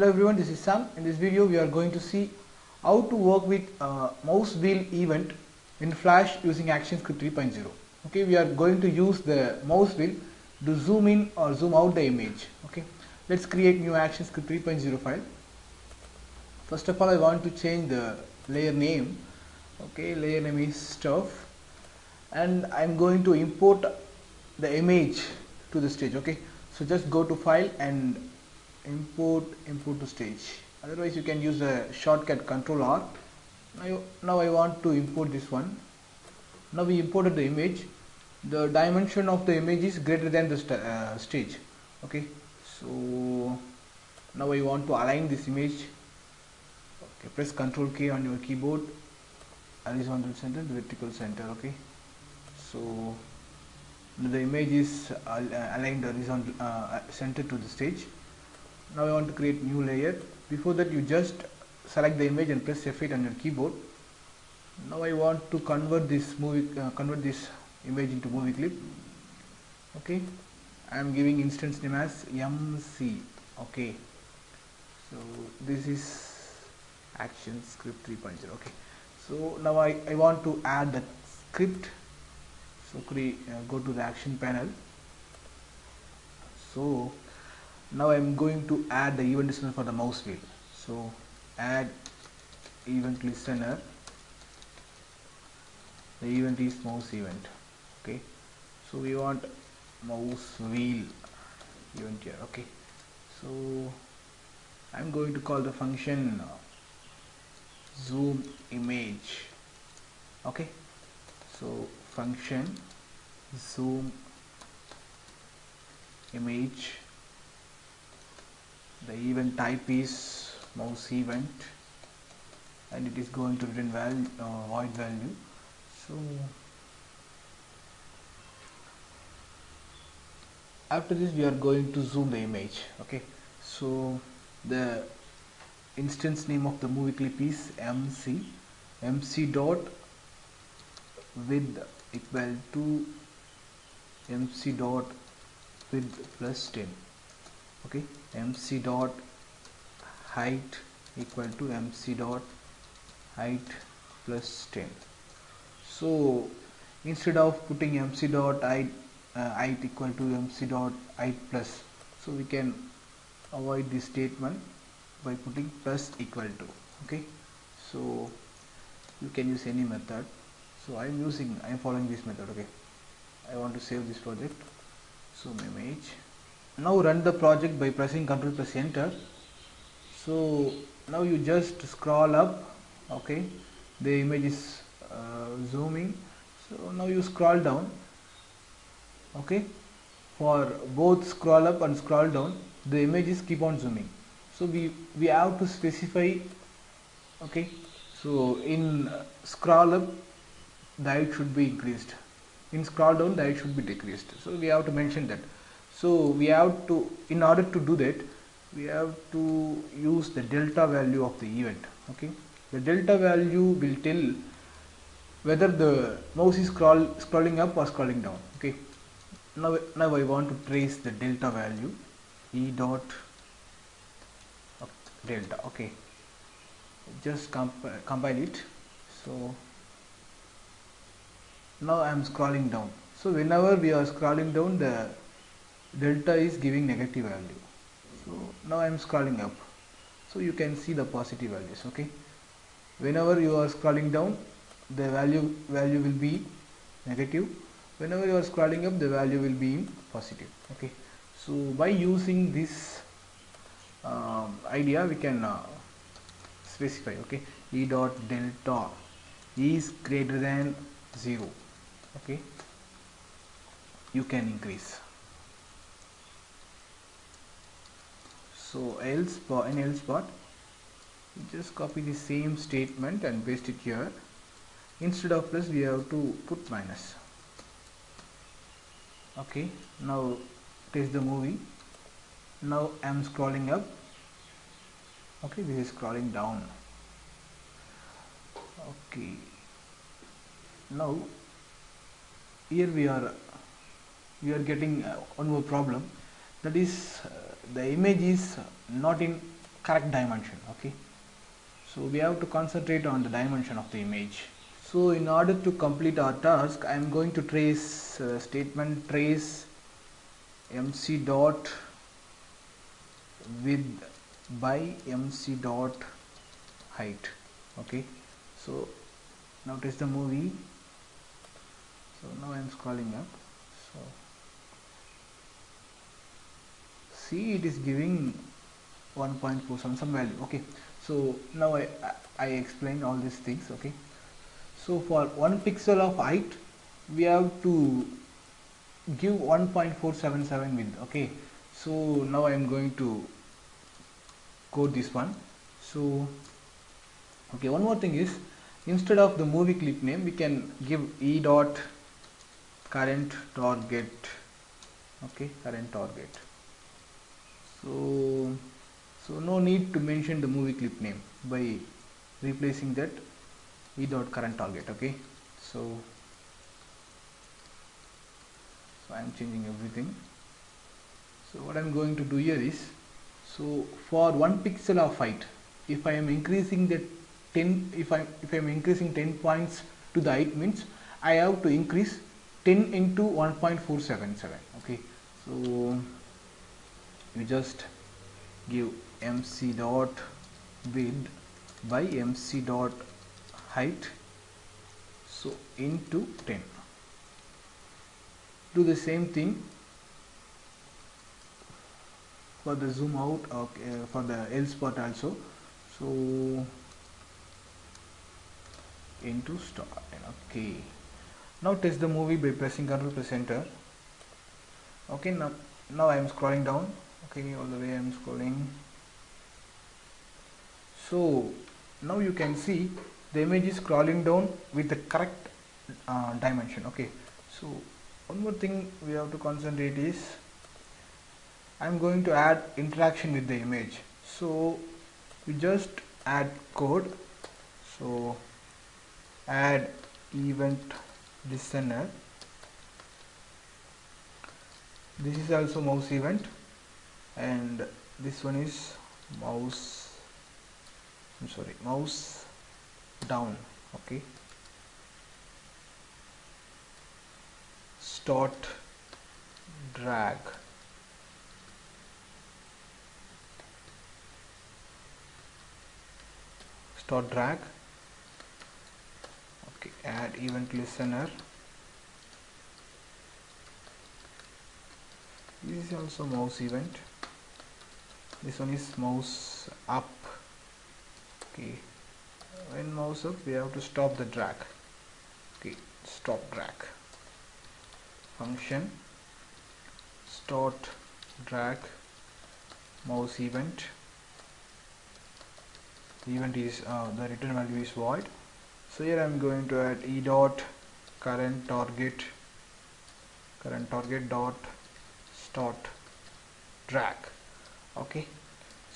Hello everyone, this is Sam. In this video, we are going to see how to work with uh, mouse wheel event in Flash using ActionScript 3.0. Okay, we are going to use the mouse wheel to zoom in or zoom out the image. Okay, let's create new ActionScript 3.0 file. First of all, I want to change the layer name. Okay, layer name is stuff, and I'm going to import the image to the stage. Okay, so just go to file and import import to stage. Otherwise you can use the shortcut control R. Now, now I want to import this one. Now we imported the image. The dimension of the image is greater than the st uh, stage. Okay? So now I want to align this image. Okay press control K on your keyboard. Horizontal center vertical center. Okay? So the image is aligned horizontal uh, center to the stage now I want to create new layer. Before that you just select the image and press F8 on your keyboard. Now I want to convert this movie uh, convert this image into movie clip. Okay. I am giving instance name as MC okay. So this is action script 3.0 okay. So now I, I want to add the script. So create, uh, go to the action panel. So now I'm going to add the event listener for the mouse wheel so add event listener. The event is mouse event. Okay. So we want mouse wheel event here. Okay. So I'm going to call the function zoom image. Okay. So function zoom image the event type is mouse event and it is going to return uh, void value. So after this we are going to zoom the image okay? So the instance name of the movie clip is mc mc dot width equal to mc dot width plus 10 okay mc dot height equal to mc dot height plus 10 so instead of putting mc dot height, uh, height equal to mc dot height plus so we can avoid this statement by putting plus equal to okay? So you can use any method. So I am using I am following this method okay? I want to save this project. Zoom image now run the project by pressing ctrl plus enter. So now you just scroll up okay? The image is uh, zooming. So now you scroll down okay? For both scroll up and scroll down the images keep on zooming. So we we have to specify okay? So in scroll up the height should be increased. In scroll down the height should be decreased. So we have to mention that so we have to in order to do that we have to use the delta value of the event okay? The delta value will tell whether the mouse is scroll scrolling up or scrolling down okay? Now now I want to trace the delta value e dot delta okay? Just comp compile it. So now I am scrolling down. So whenever we are scrolling down the delta is giving negative value. So now I am scrolling up. So you can see the positive values okay? Whenever you are scrolling down the value value will be negative. Whenever you are scrolling up the value will be positive okay? So by using this um, idea we can uh, specify okay? E dot delta is greater than 0 okay? You can increase so else in else you just copy the same statement and paste it here. Instead of plus we have to put minus. Okay now test the movie. Now I'm scrolling up. Okay this is scrolling down. Okay. Now here we are we are getting uh, one more problem that is uh, the image is not in correct dimension okay? So we have to concentrate on the dimension of the image. So in order to complete our task I am going to trace uh, statement trace mc dot width by mc dot height okay? So now test the movie. So now I am scrolling up. So see it is giving 1.47 some value okay. So now I, I explain all these things okay. So for one pixel of height we have to give 1.477 width okay. So now I am going to code this one. So okay one more thing is instead of the movie clip name we can give e dot current target okay current target so so no need to mention the movie clip name by replacing that without current target okay? So so I am changing everything. So what I am going to do here is so for one pixel of height if I am increasing the 10 if I if I am increasing 10 points to the height means I have to increase 10 into 1.477 okay? So you just give mc dot width by mc dot height so into 10 do the same thing for the zoom out for the else part also. So into start okay. Now test the movie by pressing Ctrl plus enter. Okay now now I am scrolling down okay all the way I am scrolling. So now you can see the image is crawling down with the correct uh, dimension okay. So one more thing we have to concentrate is I am going to add interaction with the image. So we just add code. So add event listener. This is also mouse event and this one is mouse I'm sorry mouse down okay? Start drag. Start drag. Okay add event listener. This is also mouse event this one is mouse up. Okay. When mouse up we have to stop the drag. Okay stop drag. Function. Start drag mouse event. The event is uh, the return value is void. So here I'm going to add e dot current target current target dot start drag. Okay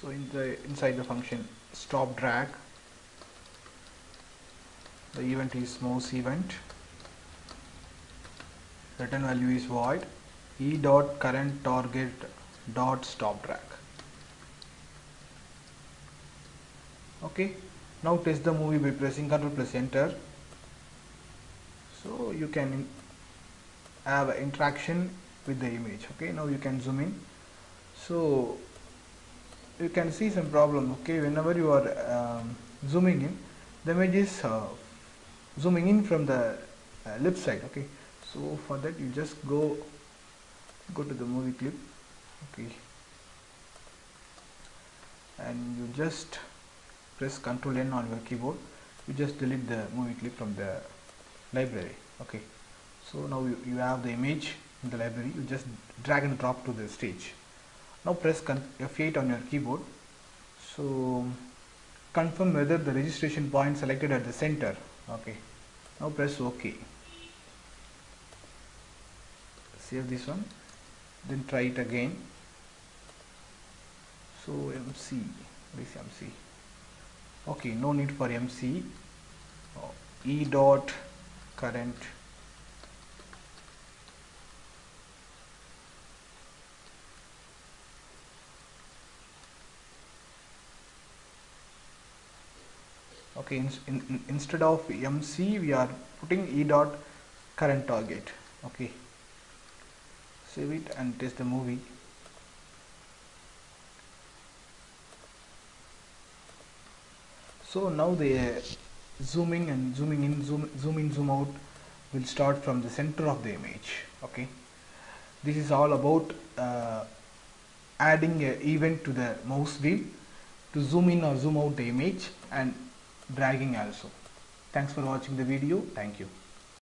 so in the inside the function stop drag. The event is mouse event. Return value is void. E dot current target dot stop drag. Okay. Now test the movie by pressing ctrl plus enter. So you can have interaction with the image. Okay. Now you can zoom in. So you can see some problem okay? Whenever you are um, zooming in the image is uh, zooming in from the uh, left side okay? So for that you just go go to the movie clip okay? And you just press Ctrl N on your keyboard. You just delete the movie clip from the library okay? So now you, you have the image in the library. You just drag and drop to the stage now press F8 on your keyboard. So confirm whether the registration point selected at the center. Okay. Now press OK. Save this one. Then try it again. So MC this MC okay no need for MC oh, E dot current okay in, in, instead of mc we are putting e dot current target. Okay. Save it and test the movie. So now the uh, zooming and zooming in zoom zoom in zoom out will start from the center of the image. Okay. This is all about uh, adding an event to the mouse wheel to zoom in or zoom out the image and dragging also. Thanks for watching the video. Thank you